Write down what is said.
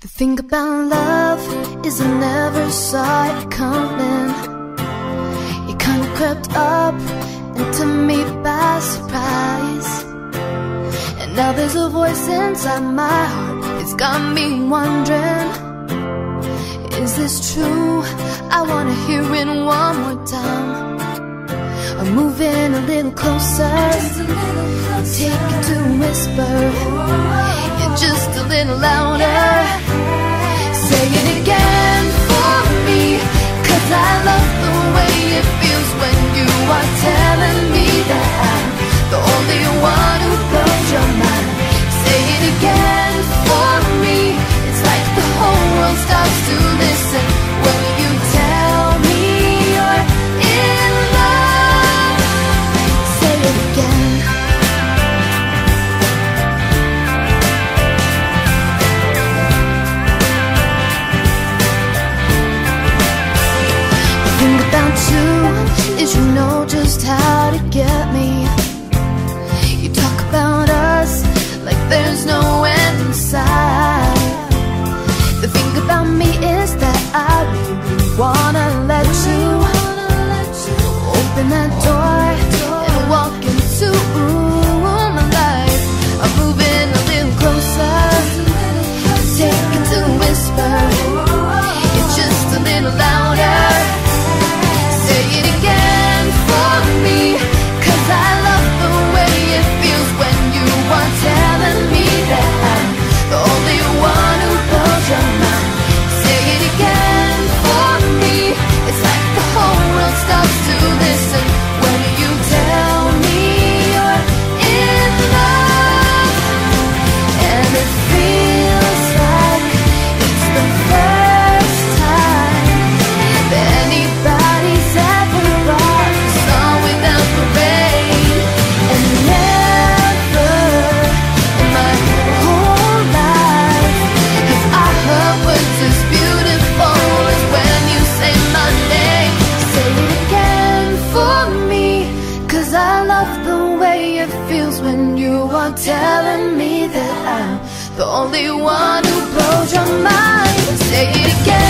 The thing about love is I never saw it coming. It kind of crept up and took me by surprise. And now there's a voice inside my heart. It's got me wondering, is this true? I wanna hear it one more time. I'm moving a little closer, a little closer. take it to whisper little louder. one telling me that I'm the only one who blows your mind. Say it again.